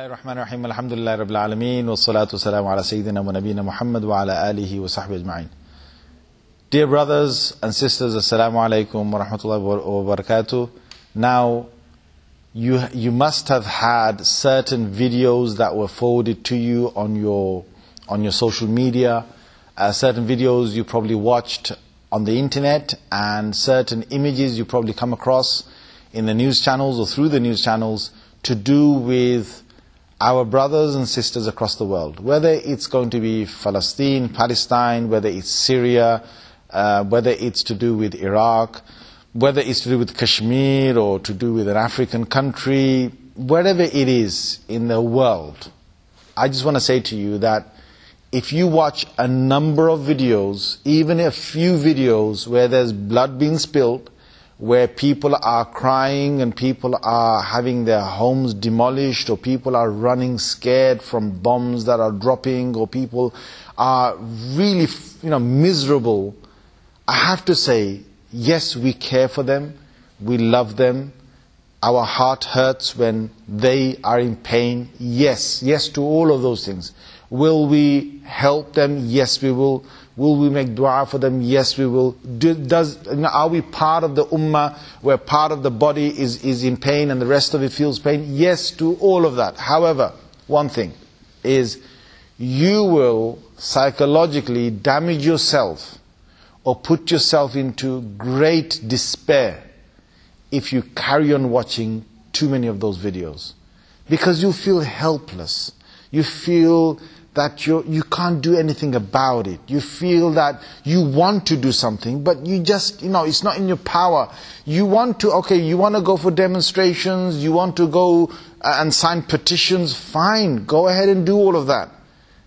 الله الرحمن الرحيم الحمد لله رب العالمين والصلاة والسلام على سيدنا ونبينا محمد وعلى آله وصحبه أجمعين Dear brothers and sisters, Assalamu alaikum wa rahmatullahi wa barakatuh. Now, you, you must have had certain videos that were forwarded to you on your, on your social media, uh, certain videos you probably watched on the internet, and certain images you probably come across in the news channels or through the news channels to do with our brothers and sisters across the world. Whether it's going to be Palestine, Palestine, whether it's Syria, uh, whether it's to do with Iraq, whether it's to do with Kashmir or to do with an African country, wherever it is in the world, I just want to say to you that if you watch a number of videos, even a few videos where there's blood being spilled, where people are crying and people are having their homes demolished or people are running scared from bombs that are dropping or people are really you know miserable i have to say yes we care for them. We love them. Our heart hurts when they are in pain. Yes yes to all of those things will we help them yes we will Will we make dua for them? Yes, we will. Do, does, are we part of the ummah where part of the body is, is in pain and the rest of it feels pain? Yes, to all of that. However, one thing is you will psychologically damage yourself or put yourself into great despair if you carry on watching too many of those videos. Because you feel helpless. You feel that you you can't do anything about it. You feel that you want to do something, but you just, you know, it's not in your power. You want to, okay, you want to go for demonstrations, you want to go uh, and sign petitions, fine, go ahead and do all of that.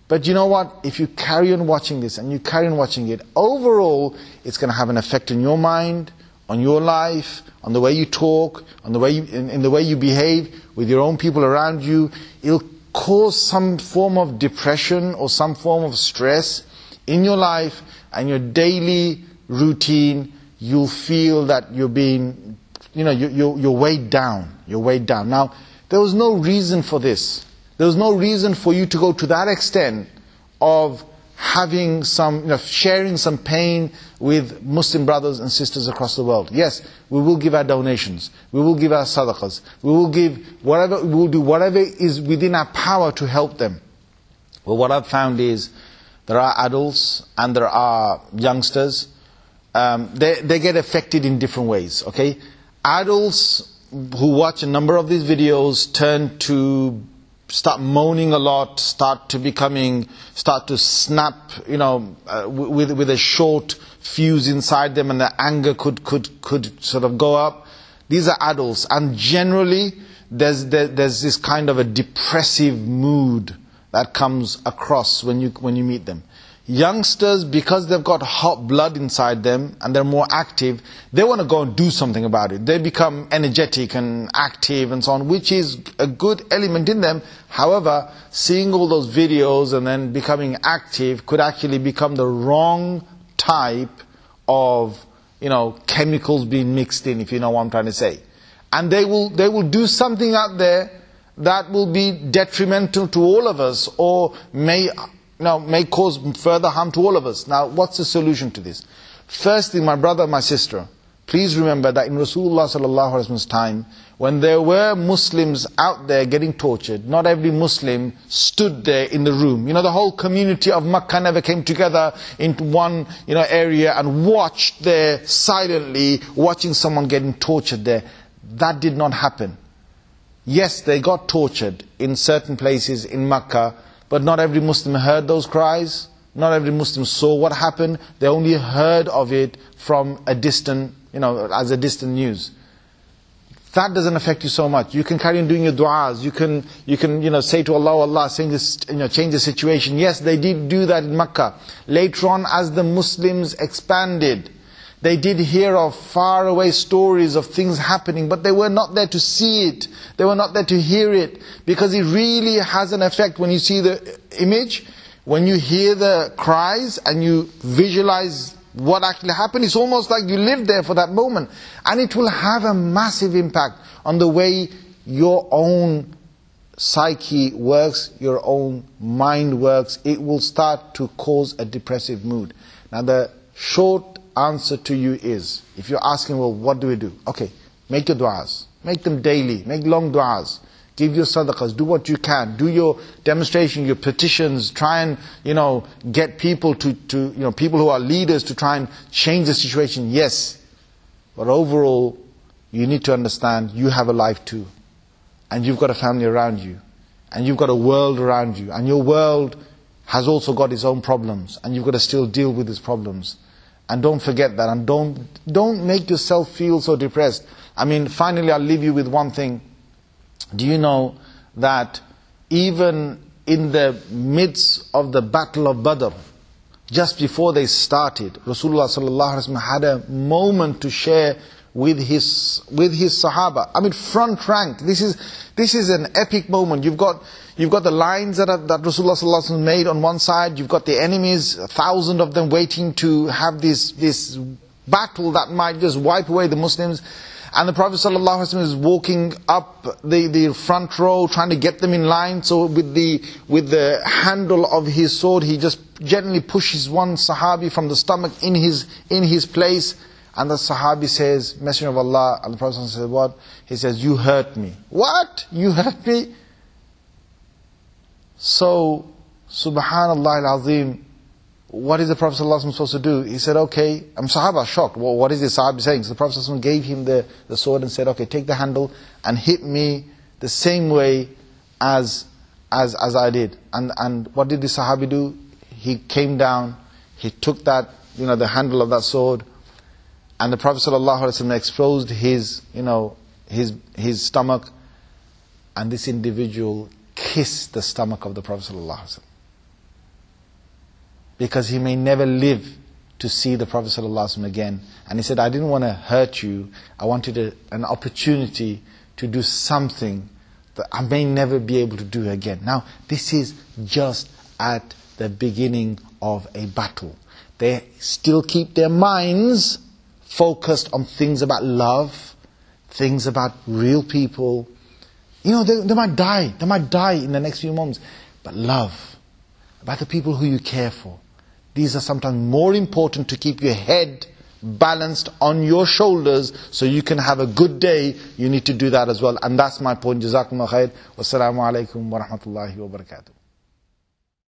But you know what? If you carry on watching this and you carry on watching it, overall, it's going to have an effect on your mind, on your life, on the way you talk, on the way you, in, in the way you behave with your own people around you. It'll cause some form of depression or some form of stress in your life and your daily routine, you'll feel that you're being, you know, you're, you're weighed down. You're weighed down. Now, there was no reason for this. There was no reason for you to go to that extent of having some, you know, sharing some pain with Muslim brothers and sisters across the world. Yes, we will give our donations, we will give our sadaqahs, we will give whatever, we will do whatever is within our power to help them. But what I've found is there are adults and there are youngsters. Um, they, they get affected in different ways, okay? Adults who watch a number of these videos turn to start moaning a lot, start to becoming, start to snap, you know, uh, with, with a short fuse inside them and the anger could, could, could sort of go up. These are adults and generally there's, there, there's this kind of a depressive mood that comes across when you, when you meet them. Youngsters, because they've got hot blood inside them and they're more active, they want to go and do something about it. They become energetic and active and so on, which is a good element in them. However, seeing all those videos and then becoming active could actually become the wrong type of, you know, chemicals being mixed in, if you know what I'm trying to say. And they will, they will do something out there that will be detrimental to all of us or may now may cause further harm to all of us. Now, what's the solution to this? Firstly, my brother, my sister, please remember that in Rasulullah sallallahu time, when there were Muslims out there getting tortured, not every Muslim stood there in the room. You know, the whole community of Makkah never came together into one, you know, area and watched there silently, watching someone getting tortured there. That did not happen. Yes, they got tortured in certain places in Makkah, but not every Muslim heard those cries. Not every Muslim saw what happened. They only heard of it from a distant, you know, as a distant news. That doesn't affect you so much. You can carry on doing your du'as. You can, you can, you know, say to Allah, oh, Allah, saying this, you know, change the situation. Yes, they did do that in Makkah. Later on, as the Muslims expanded, they did hear of faraway stories of things happening, but they were not there to see it. They were not there to hear it. Because it really has an effect when you see the image, when you hear the cries and you visualize what actually happened. It's almost like you lived there for that moment. And it will have a massive impact on the way your own psyche works, your own mind works, it will start to cause a depressive mood. Now the short answer to you is, if you're asking, well, what do we do? Okay, make your du'as. Make them daily. Make long du'as. Give your sadaqahs. Do what you can. Do your demonstration, your petitions. Try and, you know, get people to, to, you know, people who are leaders to try and change the situation. Yes. But overall, you need to understand you have a life too. And you've got a family around you. And you've got a world around you. And your world has also got its own problems. And you've got to still deal with these problems. And don't forget that. And don't, don't make yourself feel so depressed. I mean, finally, I'll leave you with one thing. Do you know that even in the midst of the battle of Badr, just before they started, Rasulullah had a moment to share with his with his Sahaba. I mean, front ranked. This is this is an epic moment. You've got you've got the lines that are, that Rasulullah made on one side. You've got the enemies, a thousand of them waiting to have this this battle that might just wipe away the Muslims. And the Prophet ﷺ is walking up the, the front row, trying to get them in line. So with the, with the handle of his sword, he just gently pushes one Sahabi from the stomach in his, in his place. And the Sahabi says, Messenger of Allah, and the Prophet says, what? He says, you hurt me. What? You hurt me? So, Subhanallah al-Azim, what is the Prophet supposed to do? He said, okay, I'm Sahaba, shocked. Well, what is the Sahabi saying? So the Prophet gave him the, the sword and said, okay, take the handle and hit me the same way as, as, as I did. And, and what did the Sahabi do? He came down, he took that, you know, the handle of that sword, and the Prophet ﷺ exposed his, you know, his, his stomach, and this individual kissed the stomach of the Prophet ﷺ because he may never live to see the Prophet ﷺ again. And he said, I didn't want to hurt you. I wanted a, an opportunity to do something that I may never be able to do again. Now, this is just at the beginning of a battle. They still keep their minds focused on things about love, things about real people. You know, they, they might die. They might die in the next few months. But love, about the people who you care for, these are sometimes more important to keep your head balanced on your shoulders so you can have a good day. You need to do that as well. And that's my point. Jazakumullah khair. Wassalamu alaikum wa rahmatullahi wa barakatuh.